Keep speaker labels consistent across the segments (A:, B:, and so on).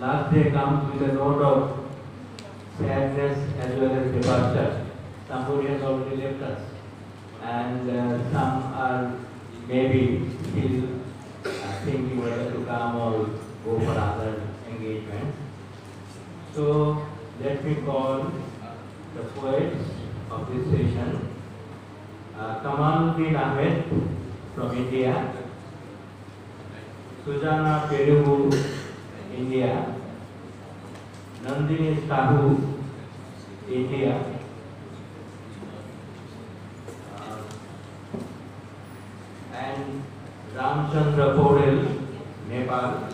A: last day comes with a note of sadness as well as departure. Somebody has already left us, and uh, some are maybe still uh, thinking whether to come or go for other engagements. So let me call the poets of this session. Uh, Kamaluddin Ahmed from India, Sujana Perugu, India, Nandini Sahu, India, uh, and Ramchandra Paudel, Nepal,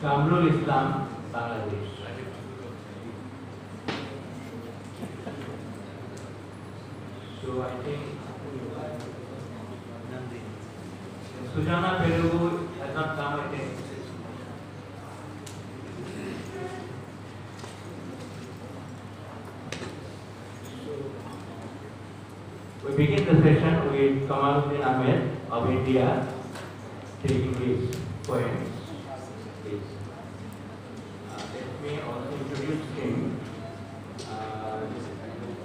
A: Kamrul Islam, Bangladesh. So I think Nandini. Sujana Perugu has not come, I think. Begin the session with Kamaluddin Ahmed of India taking his poems. Please. Uh, let me also introduce him. Uh, just a minute.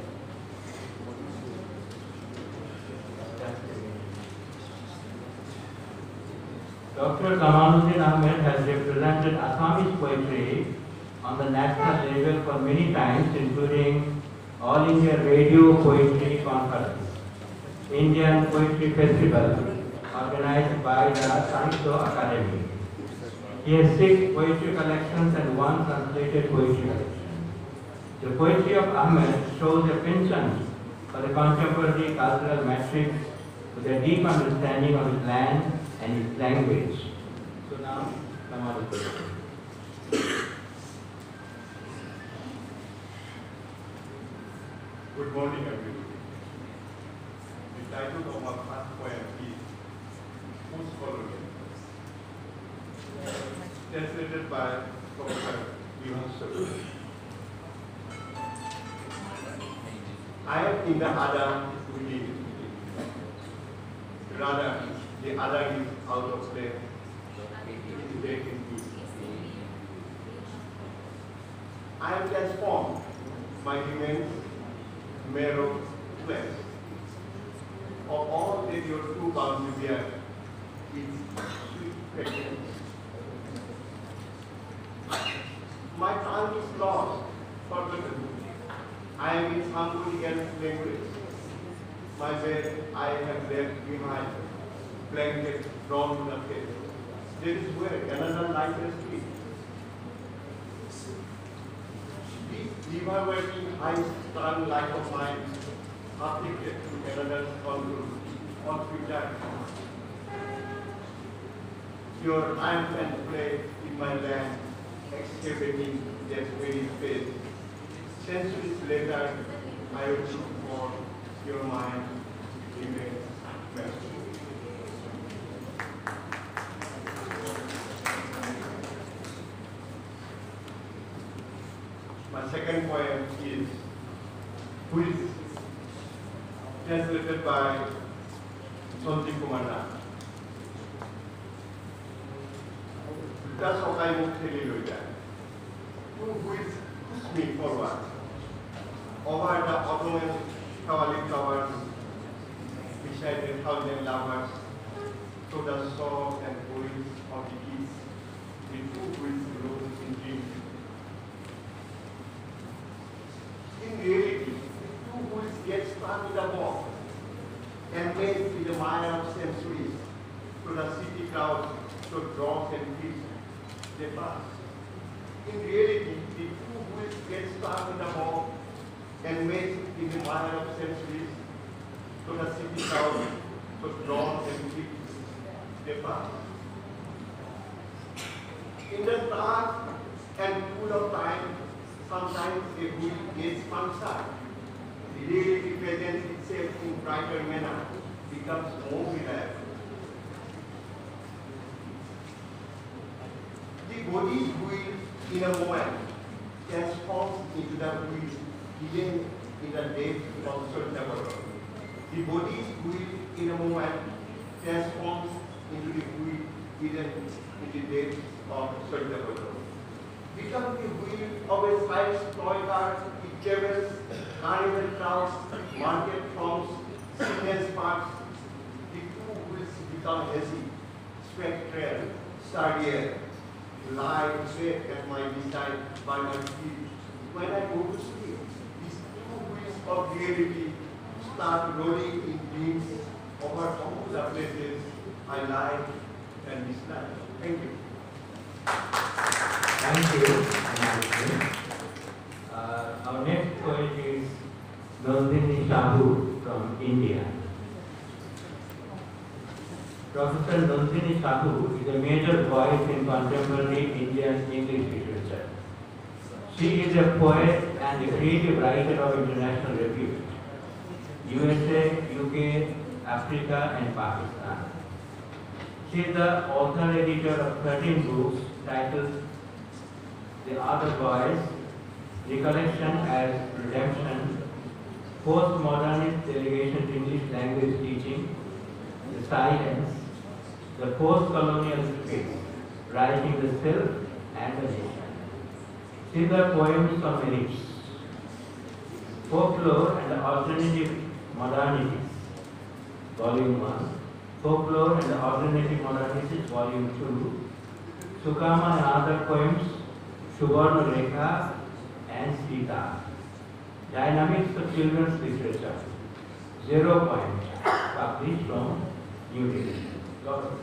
A: Dr. Kamaluddin Ahmed has represented Assamese poetry on the national level for many times, including All India Radio Poetry Conference, Festival, organized by the Sahitya Akademi. He has six poetry collections and one translated poetry collection. The poetry of Ahmed shows a penchant for the contemporary cultural matrix with a deep understanding of his land and his language. So now, Kamaluddin.
B: Good morning, of first poem is Whose Colony? Translated by Professor Sabu. I am in the other within. Rather, the other is out of peace. I am transformed. My remains marrow flesh. All that your bounty bear is fragrance. My tongue is lost, forgotten. I am in Mongolian language. My bed I have left behind, blanket drawn to the. There is where another light has been. River working high strung life of mine, to. Your arms and play in my land, excavating that very space. Centuries later, I will look for your mind. My second poem is Who is translated by Sanjeev Kumar Rao. That's what I will tell you that. Who push me forward over the Ottoman Cavalry Towers beside the thousand lovers to the song and voice of the kids, the two wheels rose in dreams. In reality, the two wheels get stuck in the box in the mire of centuries to the city crowd to drop and fish they pass. In reality, the two wheels get stuck in the box and made in the mire of centuries to the city crowd to drop and fish they pass. In the dark and cool of time, sometimes a wheel gets punctured. The reality presents itself in brighter manner, becomes more reliable. The body's wheel in a moment transforms into the wheel hidden in the depth of Sundavara. The body's wheel in a moment transforms into the wheel hidden in the depth of Sundavara. become the wheel of a science toy car, it travels carnival crowds, market throngs, signal sparks. Hazy, spectral, sturdier, lie sweat at my beside by my feet. When I go to sleep, these two wheels of reality start rolling in dreams over all the places I like and dislike. Thank you.
A: Thank you. Uh, our next poet is Nandini Sahu from India. Professor Nandini Sahu is a major voice in contemporary Indian English literature. She is a poet and a creative writer of international repute. USA, UK, Africa and Pakistan. She is the author editor of 13 books titled The Other Voice, Recollection as Redemption, Postmodernist Delegation to English Language Teaching, The Silence, The Post-Colonial Space, Writing the Self and the Nation. See the poems lyrics, Folklore and Alternative Modernities, Volume 1, Folklore and Alternative Modernities, Volume 2, Sukama and other poems, Suvarna Rekha and Sita. Dynamics of Children's Literature, Zero Point, published from New Delhi. Lot of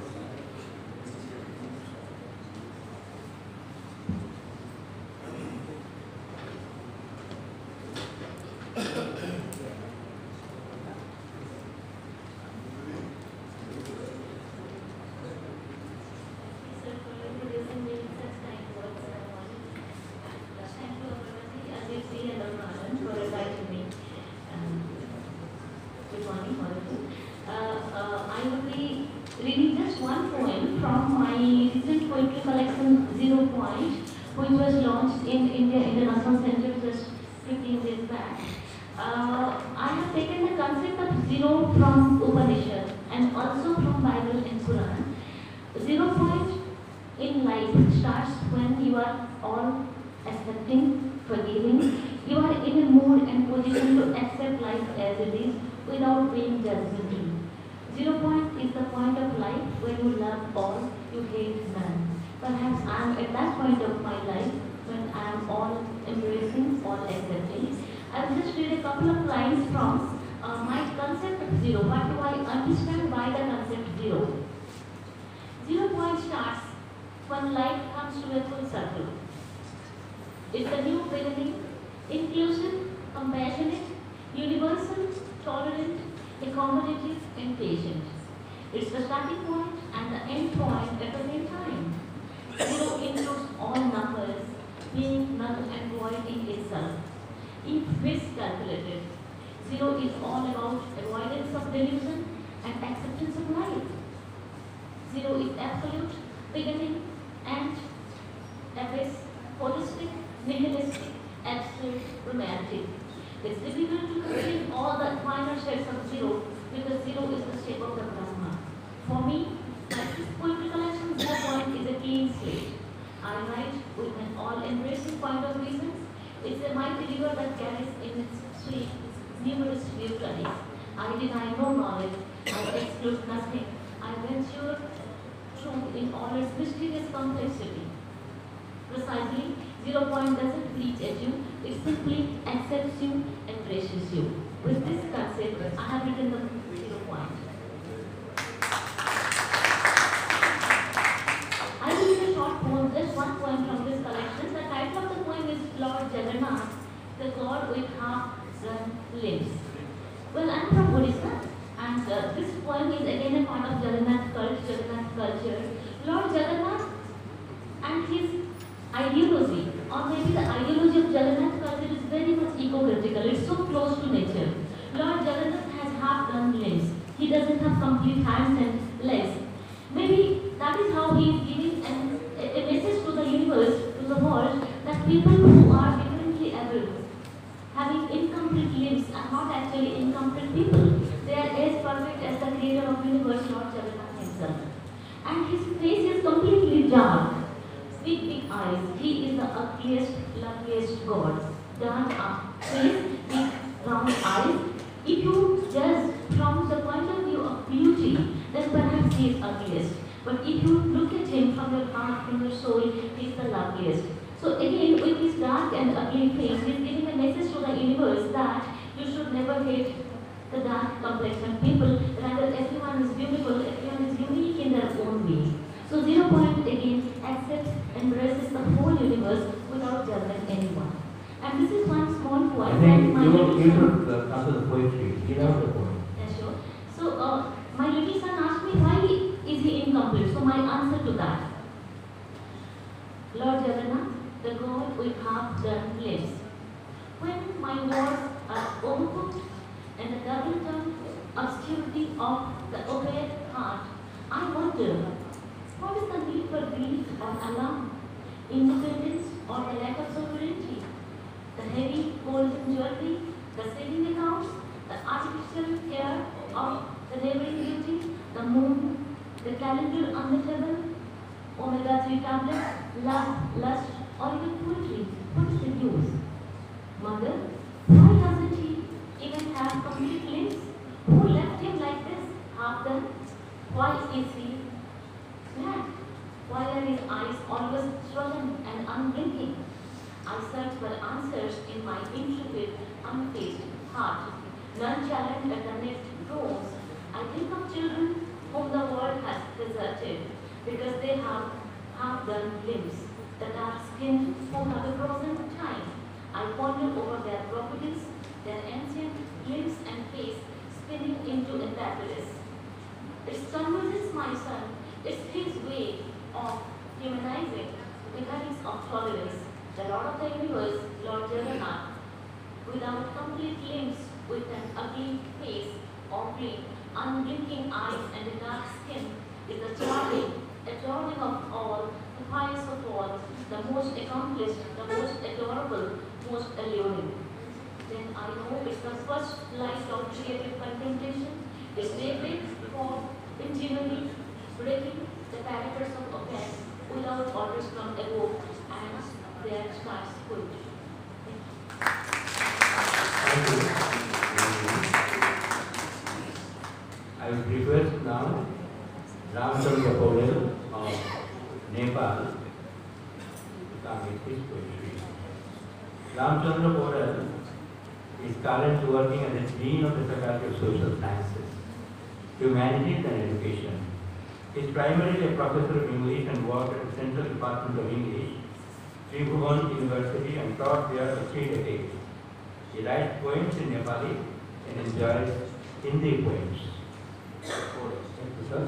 C: Sir, for introducing me in such kind words and all. Thank you, Amarnathi, Ajit and Arunachan for inviting me. Um, Good morning, all of you. Uh, uh, I will be reading just one poem from my recent poetry collection, Zero Point, which was launched in India International Center just 15 days back. Uh, I have taken the concept of zero from Upanishad and also from Bible and Quran. Zero point in life starts when you are all accepting, forgiving. You are in a mood and position to accept life as it is without being judgmental. Zero point is the point of life when you love all, you hate none. Perhaps I am at that point of my life when I am all embracing, all accepting. I will just read a couple of lines from uh, my concept of zero. What do I understand by the concept zero? Zero point starts when life comes to a full circle. It's a new beginning, inclusive, compassionate, universal, tolerant, accommodative, and patient. It's the starting point and the end point at the same time. Zero includes all numbers, being null and void in itself. If miscalculated, zero is all about avoidance of delusion and acceptance of life. Zero is absolute, beginning, and abyss, holistic, nihilistic, abstract, romantic. It's difficult to contain all the finer shades of zero because zero is the shape of the Brahma. For me, my poetry collection Zero Point is a clean slate. I write with an all-embracing point of reason. It's a mighty river that carries in its sweep numerous studies. I deny no knowledge. I exclude nothing. I venture truth in all its mysterious complexity. Precisely, zero point doesn't preach at you, it simply accepts you, embraces you. With this concept, I have written the zero point. I will read a short poem, just one poem from this collection. The title of the poem is Lord Jagannath, the God with half-run limbs. Well, I'm from Odisha, and uh, this poem is again a part of Jagannath cult, Jagannath culture. Lord Jagannath and his ideology, maybe the ideology of Jagannath culture is very much eco-critical. It's so close to nature. Lord Jagannath has half-done limbs. He doesn't have complete hands and legs. Maybe that is how he is giving an, a, a message to the universe, to the world, that people who are differently able, having incomplete limbs, are not actually incomplete people. They are as perfect as the creator of universe, Lord Jagannath himself. And his face is completely dark, with the big eyes. He is the ugliest, luckiest god. Dark up face, big round eyes. If you judge from the point of view of beauty, then perhaps he is ugliest. But if you look at him from your heart, from your soul, he is the luckiest. So again, with his dark and ugly face, he is giving a message to the universe that you should never hate the dark complexion people. Rather, everyone is beautiful, everyone is unique in their own way. So zero point again accepts, embraces the whole universe without judging anyone. And this is one small
A: I
C: point
A: think
C: that my
A: you
C: little
A: you
C: son-
A: should come to the poetry, get out the poem.
C: Yeah, sure. So, uh, my little son asked me why is he incomplete. So, my answer to that. Lord Jagannath, the God with half done lives. When my words are overcooked and the double tongue obscurity of the obeyed heart, I wonder what is the need for grief or alarm, independence or the lack of sovereignty, the heavy golden jewelry, the saving accounts, the artificial care of the neighboring beauty, the moon, the calendar on the table, omega-3 tablets, love, lust, or even poetry. What is the use? Mother, why doesn't he even have complete limbs? Who left him like this, half done? Why is he flat? Why are his eyes always swollen and unblinking? I search for answers in my intrepid, unfazed heart. Nonchalant at the next rows, I think of children whom the world has deserted because they have half-done limbs, the dark-skinned who have a frozen time. I ponder over their properties, their ancient limbs and face spinning into a papyrus. It's convergence, my son. It's his way of humanizing mechanics of tolerance. The Lord of the universe, Lord Jagannath, without complete limbs, with an ugly face, ugly, unblinking eyes, and a dark skin, is the charming, adoring of all, the pious of all, the most accomplished, the most adorable, most alluring. Then I know it's the first of creative is daybreak for ingenuity, breaking the parameters of offense without orders from above and their stars good.
A: Thank you. I will request now Ramchandra Paul of Nepal to come with his poetry. Ramchandra Paul currently working as the Dean of the Faculty of Social Sciences, Humanities and Education. He is primarily a professor of English and worked at the Central Department of English, Tribhuvan University and taught there for three decades. He writes poems in Nepali and enjoys Hindi poems.
D: Thank you, sir.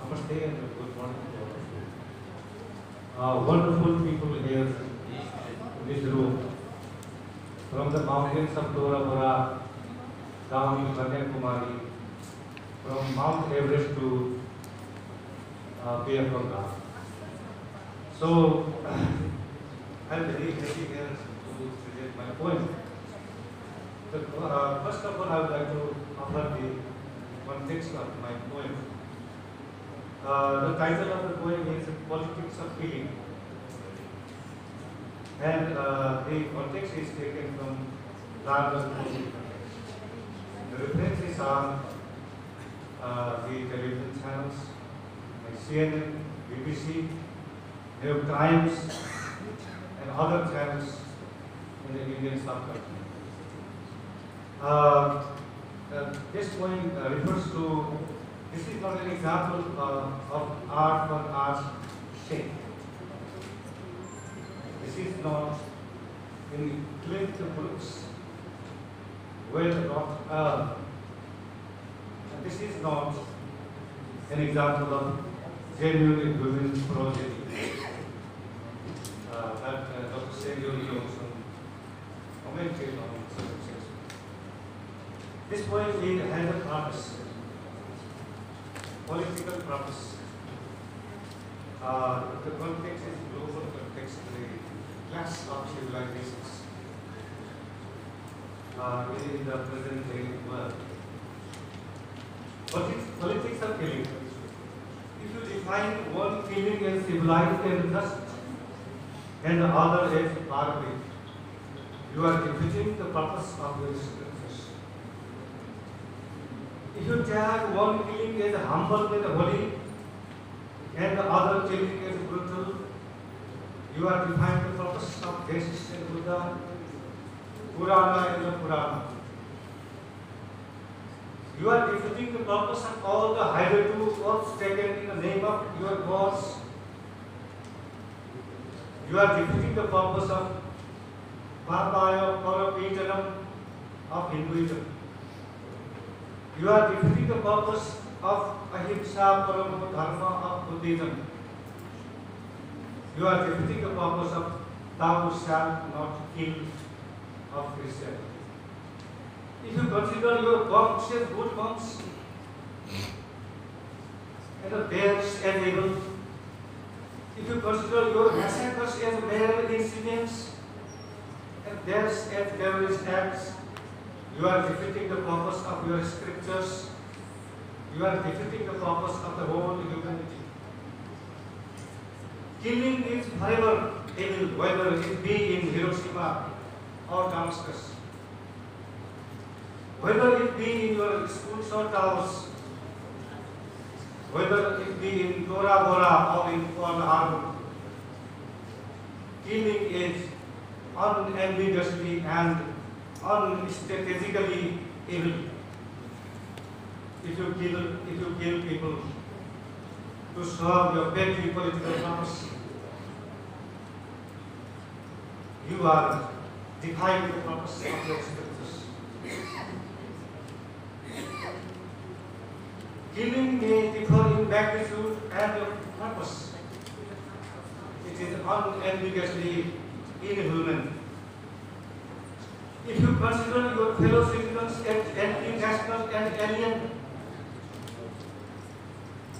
D: Namaste and good morning to all. Uh, wonderful people here in this room. From the mountains of Torapura, down in Kanyakumari, from Mount Everest to uh, Bengal. So, I'm very happy here to present my poem. The, uh, first of all, I would like to offer the context of my poem. Uh, the title of the poem is Politics of Feeling. And uh, the context is taken from larger context. The references are uh, the television channels like CNN, BBC, New York Times, and other channels in the Indian subcontinent. Uh, uh, this point uh, refers to, this is not an example uh, of art for art's sake. This is not in Brooks, well not, uh, this is not an example of genuine women's project uh, that uh, Dr. Samuel Johnson commented on circumstances. This poem has a purpose, political purpose. Uh, the context is global context, the clash of civilizations uh, in the present day world. Politics, politics are killing. if you define one killing as civilized and just, and the other as barbaric, you are defeating the purpose of your scriptures. If you tag one killing as humble and holy, and the other killing as brutal, you are defining the purpose of Jesus and Buddha, Purana and the Purana. You are defeating the purpose of all the hitherto works taken in the name of your gods. You are defeating the purpose of Bhavaya Parapitanam of Hinduism. You are defeating the purpose of Ahimsa Paramo Dharma of Buddhism. You are defeating the purpose of thou shalt not kill of Christianity. If you consider your as good monks, and the bears as evil, if you consider your massacres as mere incidents, and theirs as terrorist acts, you are defeating the purpose of your scriptures, you are defeating the purpose of the whole humanity. Killing is forever evil, whether it be in Hiroshima or Damascus. Whether it be in your schools or towers, whether it be in Tora Bora or in Pearl Harbor, killing is unambiguously and unstrategically evil. If you kill, if you kill people to serve your petty political purpose, you are defying the purpose of your scriptures. Killing may differ in magnitude and purpose. It is unambiguously inhuman. If you consider your fellow citizens as anti-national and alien,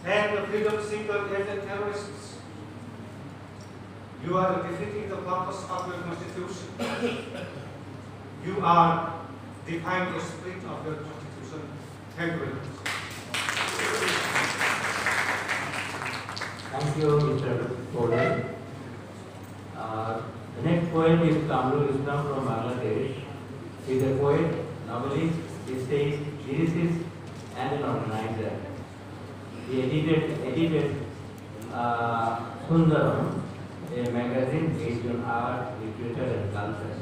D: and the freedom seekers as terrorists, you are defeating the purpose of your constitution. you are defying the spirit of your constitution. Thank you very much.
A: Thank you, Mr. Pole. Uh, the next poet is Kamrul Islam from Bangladesh. He is a poet, novelist, essayist, lyricist, and an organizer. He edited, edited uh, Sundaram, a magazine based on art, literature, and culture.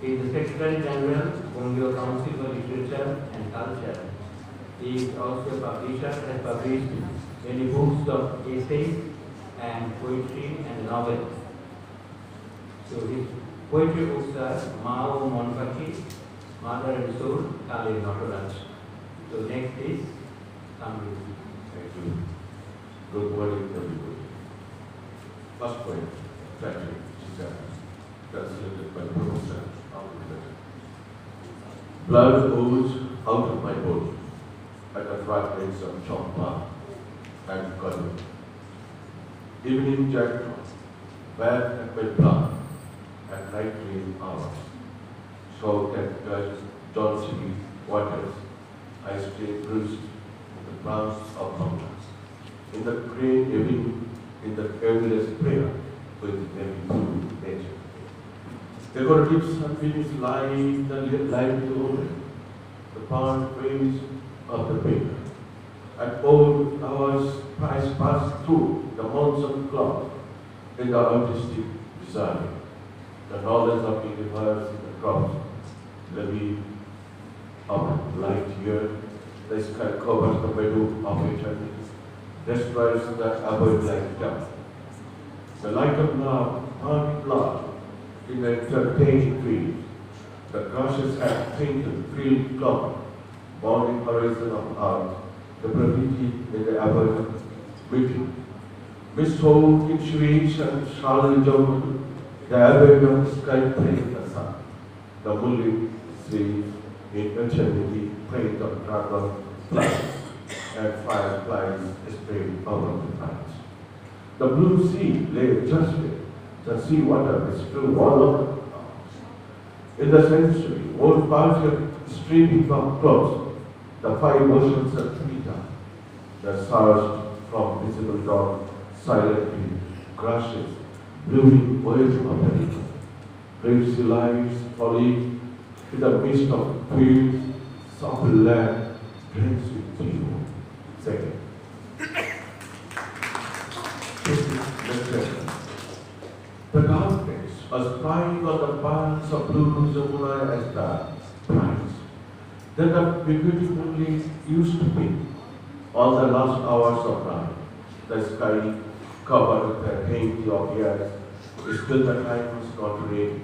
A: He is the Secretary General, Bongio Council for Literature and Culture. He is also a publisher, has published many books of essays and poetry and novels. So his poetry books are Mao Monpaki, Mother and Soul, Kali Nataraj. So next is Kamru.
E: Thank you. Good morning, everybody. First point, factory, Chichara, translated by Professor Abdul Blood ooze out of my body at the fragments of Chompa and Kadu. Evening jackdaw, bad at my blood at night green hours. So that Judge John C. Waters, I stay bruised the branch of hunger. In the grey evening, in the endless prayer with true nature. Decorative sunbeams line the light to the pound frames of the paper. At old hours, price passed through the monsoon cloud in the artistic design. The knowledge of universe in the crops, levy of light here, the sky covers the meadow of eternity, destroys the abode like death. The light of love, blood in the entertaining trees, the cautious act painted field cloud, bounding horizon of art, the graffiti in the abode meeting. Mishold intuition, Charlie the abode of sky praying the sun, the woolly sea in eternity prayed of dragon and fireflies sprayed over the pines. The blue sea lay justly, the sea water is still all. In the century, old culture streaming from close, the five oceans are treetop, the stars from visible dawn silently crashes, blooming world of America. Lives lives falling in the midst of fields, soft land, drenched with dew. Second. The darkness was flying on the banks of blue Zamuna as the prize that the beautifully used to be. All the last hours of night, the sky covered with a haze of years, still the time was not ready.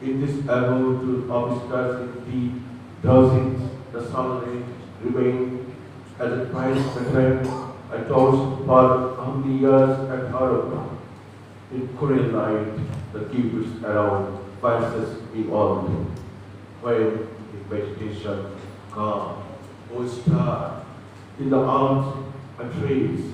E: In this abode to obscure in dozens, the sunlight remained as a price between a torch for how many years and horror. In night, the cubes around me all when in vegetation, calm, O star, in the arms and trees,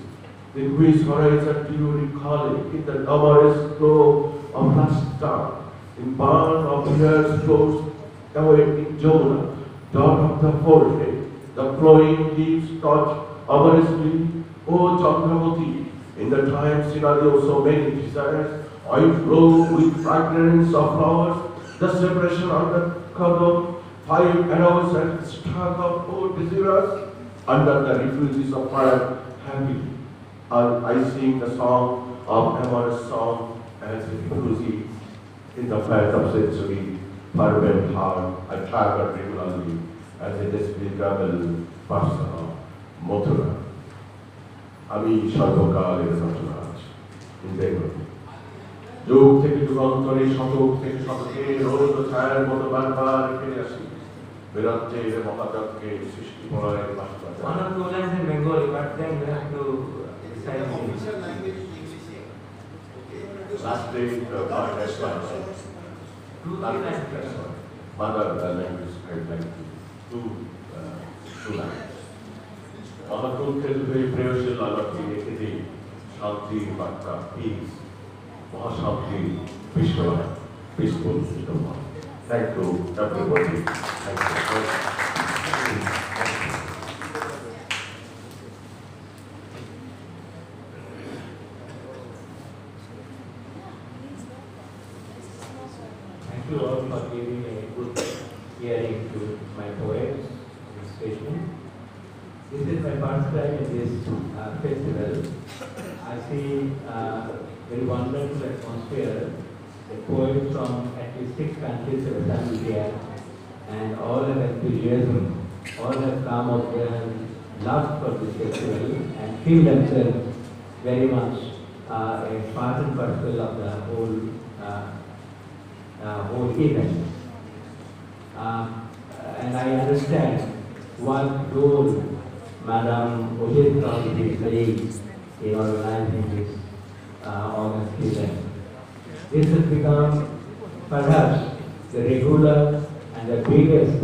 E: in which horizon do you recall it, in the numerous glow of last star, in barn of years closed away in Jonah, dawn of the forehead, the flowing leaves touch our amorously, O Chandravati, in the time scenario so many desires, I flow with fragrance of flowers, the separation under cover, five arrows and struck of O desirous, under the refuges of fire, happy. And I sing the song of amorous song as a refugee in the flight of century, fervent heart, I travel regularly as a despicable person of Mathura. আমি সর্বকালের রচনাজ ইন্দ্রগতি যুগ থেকে যুগান্তরে শতক থেকে শতকে রোদ ছায়ার মতো বারবার ফিরে আসি বেরাজ্যের মহাযজ্ঞে সৃষ্টি প্রলয়ের
A: One
E: বাসনা
A: or two lines in Bengali, but then we have to recite in English.
E: Last day, uh, God, that's why.
A: Two,
E: Not
A: three
E: that's
A: lines.
E: why. Mother uh, language, I'd like to, two, uh, two lines. মহাকুণ্ঠের হয়ে প্রেয়সী লালকে রেখে দিই শান্তির বার্তা piece মহাশান্তি বিশ্বয় peaceful thank you everybody thank you
A: Time in this uh, festival. I see uh, very wonderful atmosphere. The poets from at least six countries have assembled here, and all have enthusiasm. All have come out there and loved for this festival and feel themselves very much uh, a part and parcel of the whole uh, uh, whole event. Um, and I understand what role Madam Kauri played in organizing this uh, August event. This has become perhaps the regular and the biggest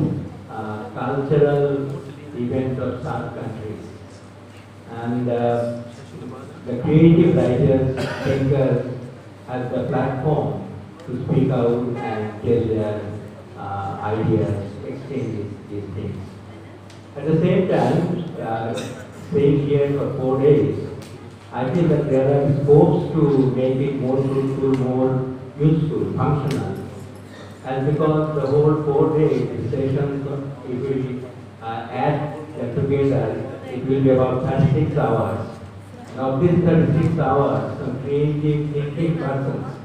A: uh, cultural event of South countries. And uh, the creative writers, thinkers have the platform to speak out and tell their uh, ideas, exchange these things. At the same time, uh, staying here for four days, I feel that there are scopes to make it more fruitful, more useful, functional. And because the whole four day sessions, if we uh, add them together, it will be about 36 hours. Now, these 36 hours, some creative thinking persons,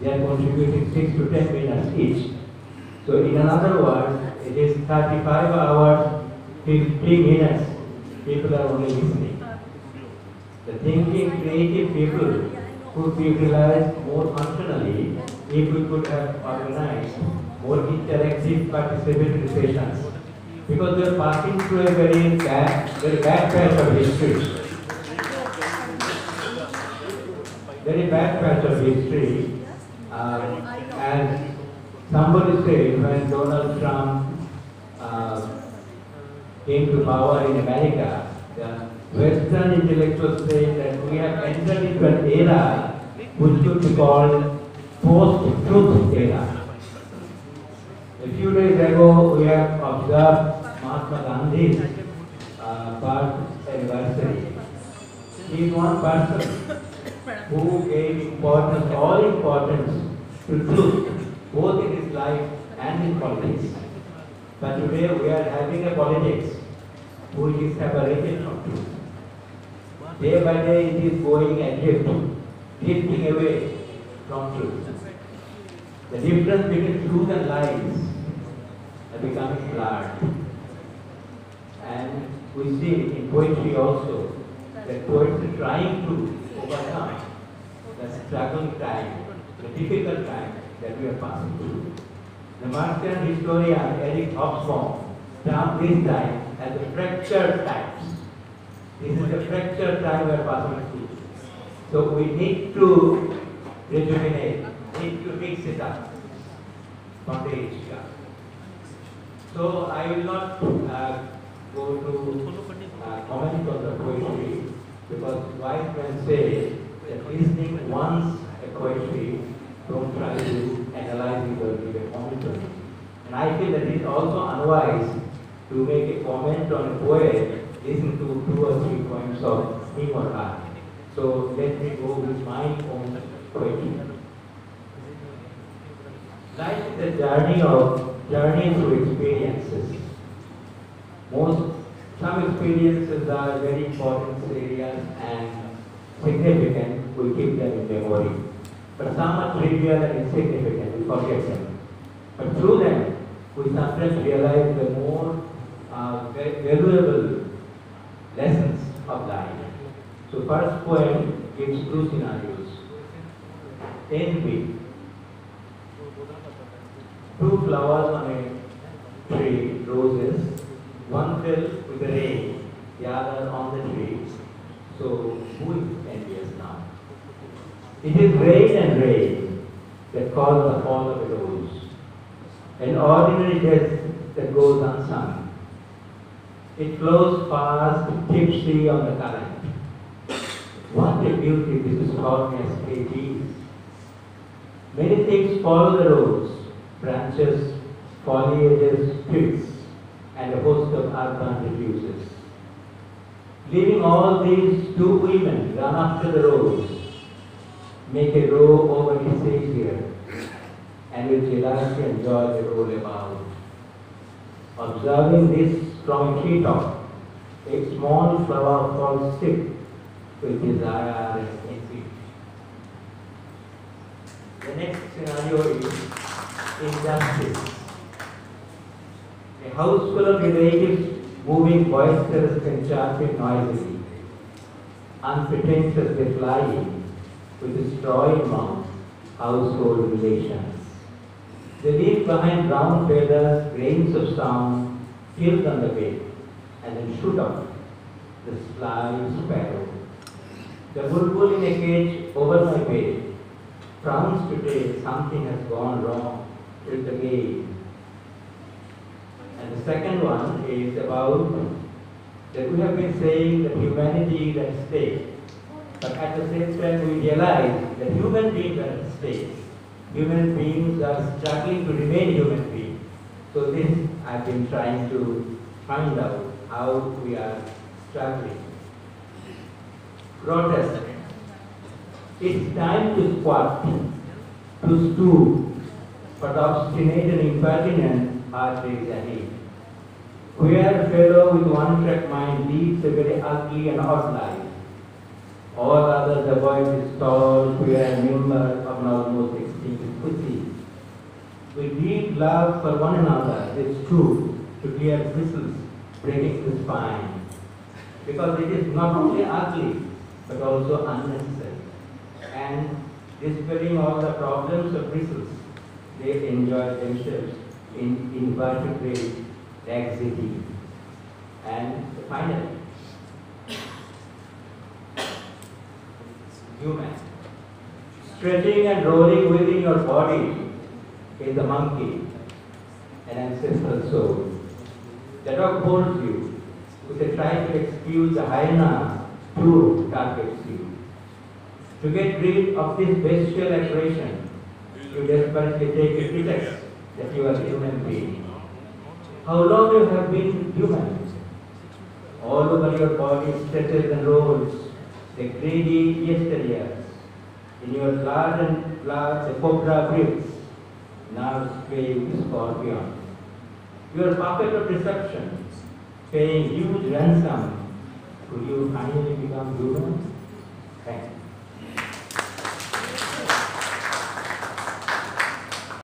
A: they are contributing 6 to 10 minutes each. So, in another words, it is 35 hours, 50 minutes, people are only listening. The thinking, creative people could be utilized more functionally we could have organized more interactive participatory sessions. Because we are passing through a very bad, very bad patch of history. Very bad patch of history. Um, as somebody said when Donald Trump came to power in America, the Western intellectuals say that we have entered into an era which should be called post-truth era. A few days ago, we have observed Mahatma Gandhi's uh, birth anniversary. he is one person who gave importance, all importance to truth, both in his life and in politics. But today we are having a politics which is separated from truth. Day by day it is going adrift, drifting away from truth. The difference between truth and lies are becoming blurred. And we see in poetry also that poets are trying to overcome the struggling time, the difficult time that we are passing through. The Marxian historian Eric Hobsbawm termed this time as a fractured times. This is a fractured time we are passing. So we need to rejuvenate, need to mix it up from the age. So I will not uh, go to uh, comment on the poetry because wise men say that listening once a poetry, don't try to analyze it or give a comment on it. And I feel that it is also unwise to make a comment on a poet, listen to two or three poems of him or her. So let me go with my own poetry. Life is a journey of journey through experiences. Most some experiences are very important areas and significant. We keep them in memory. But some are trivial and insignificant. We forget them. But through them, we sometimes realize the more uh, valuable lessons of life. So first poem gives two scenarios. Envy. Two flowers on a tree, roses. One fell with the rain, the other on the tree. So who is envious now? It is rain and rain that cause the fall of a rose. An ordinary death that goes unsung. It flows fast, tipsy on the current. What a beauty this is called as KGs. Many things follow the rose, branches, foliages, twigs, and a host of urban diffuses. Leaving all these two women run after the rose, make a row over his Savior, and with jealousy and joy the roll about. Observing this from a treetop, a small flower falls sick with desire uh, and envy. The next scenario is injustice. A house full of moving boisterous and chatting noisily, unpretentiously flying with in mouth, household relations. They leave behind brown feathers, grains of sound, killed on the bed, and then shoot up the sly sparrow. The bulbul in a cage over my bed frowns today something has gone wrong with the game. And the second one is about that we have been saying that humanity is at stake. But at the same time we realize that human beings are at stake. Human beings are struggling to remain human beings. So this I've been trying to find out how we are struggling. Protest. It's time to squat, to stoop, but obstinate and impertinent are days ahead. Queer fellow with one track mind leads a very ugly and odd life. All others avoid his tall, queer member of an almost extinct pussy. We need love for one another, it's true, to clear bristles, breaking the spine. Because it is not only ugly, but also unnecessary. And dispelling all the problems of bristles, they enjoy themselves in invertebrate laxity. And finally, human. Stretching and rolling within your body is the monkey, an ancestral soul. The dog holds you with a try to excuse the hyena too targets you. To get rid of this bestial aggression, you desperately take a pretext that you are a human being. How long you have been human? All over your body stretches and rolls, the greedy yesteryears. In your garden flowers, the cobra grips, now swaying the scorpion. Your pocket of deception, paying huge ransom, could you finally become human?